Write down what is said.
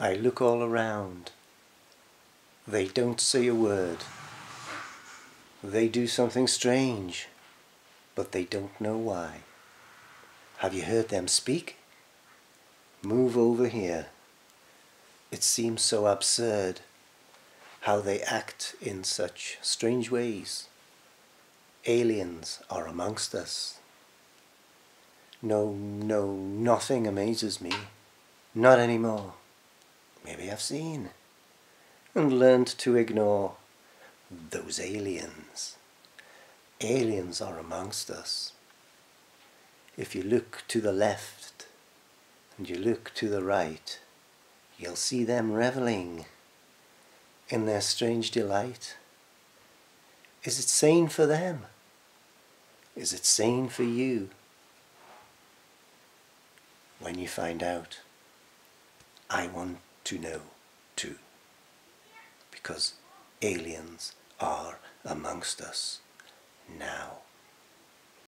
I look all around. They don't say a word. They do something strange, but they don't know why. Have you heard them speak? Move over here. It seems so absurd how they act in such strange ways. Aliens are amongst us. No, no, nothing amazes me. Not anymore. Maybe I've seen and learned to ignore those aliens. Aliens are amongst us. If you look to the left and you look to the right, you'll see them reveling in their strange delight. Is it sane for them? Is it sane for you? When you find out, I want to know too. Because aliens are amongst us now.